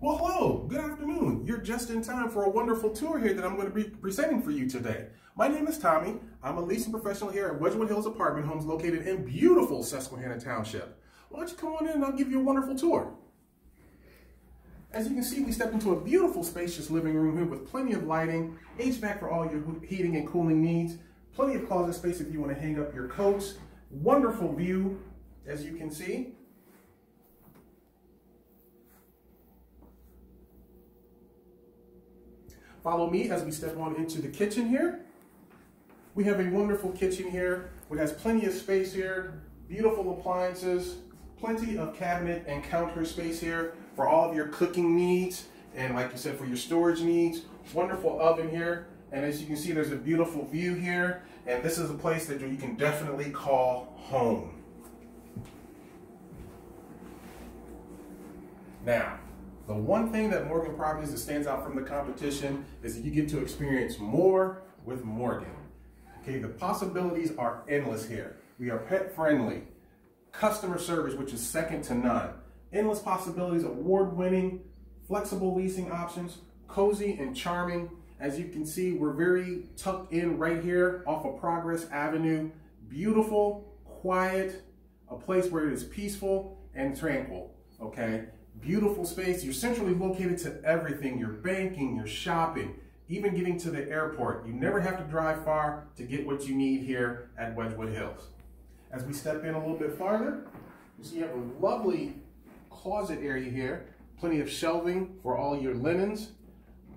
Well, hello, good afternoon. You're just in time for a wonderful tour here that I'm going to be presenting for you today. My name is Tommy. I'm a leasing professional here at Wedgewood Hills Apartment Homes located in beautiful Susquehanna Township. Why don't you come on in and I'll give you a wonderful tour. As you can see, we stepped into a beautiful spacious living room here with plenty of lighting, HVAC for all your heating and cooling needs, plenty of closet space if you want to hang up your coats, wonderful view, as you can see. Follow me as we step on into the kitchen here. We have a wonderful kitchen here, It has plenty of space here, beautiful appliances, plenty of cabinet and counter space here for all of your cooking needs, and like you said, for your storage needs. Wonderful oven here, and as you can see, there's a beautiful view here, and this is a place that you can definitely call home. Now, the one thing that Morgan Properties that stands out from the competition is that you get to experience more with Morgan. Okay, the possibilities are endless here. We are pet friendly, customer service, which is second to none, endless possibilities, award winning, flexible leasing options, cozy and charming. As you can see, we're very tucked in right here off of Progress Avenue. Beautiful, quiet, a place where it is peaceful and tranquil, okay? Beautiful space. You're centrally located to everything, your banking, your shopping, even getting to the airport. You never have to drive far to get what you need here at Wedgewood Hills. As we step in a little bit farther, you see you have a lovely closet area here. Plenty of shelving for all your linens,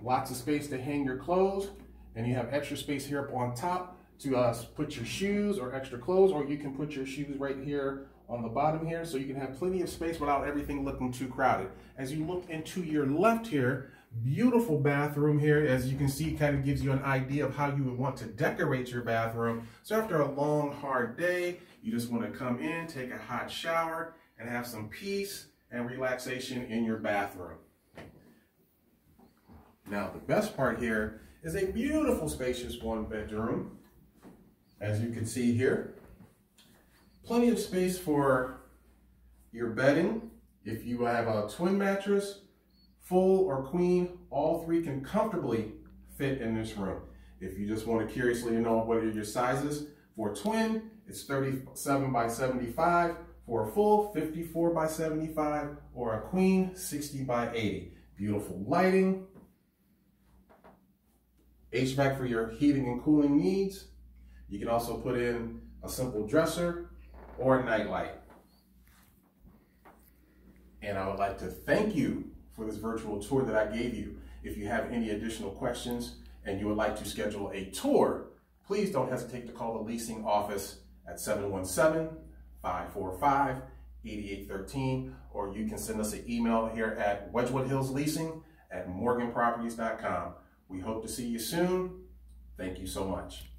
lots of space to hang your clothes, and you have extra space here up on top to uh, put your shoes or extra clothes, or you can put your shoes right here on the bottom here so you can have plenty of space without everything looking too crowded. As you look into your left here, beautiful bathroom here. As you can see, kind of gives you an idea of how you would want to decorate your bathroom. So after a long, hard day, you just want to come in, take a hot shower, and have some peace and relaxation in your bathroom. Now, the best part here is a beautiful, spacious one bedroom. As you can see here, plenty of space for your bedding. If you have a twin mattress, full or queen, all three can comfortably fit in this room. If you just want to curiously know what are your sizes, for twin, it's 37 by 75. For a full, 54 by 75. Or a queen, 60 by 80. Beautiful lighting. HVAC for your heating and cooling needs. You can also put in a simple dresser or a nightlight. And I would like to thank you for this virtual tour that I gave you. If you have any additional questions and you would like to schedule a tour, please don't hesitate to call the leasing office at 717-545-8813, or you can send us an email here at Wedgewood Hills Leasing at morganproperties.com. We hope to see you soon. Thank you so much.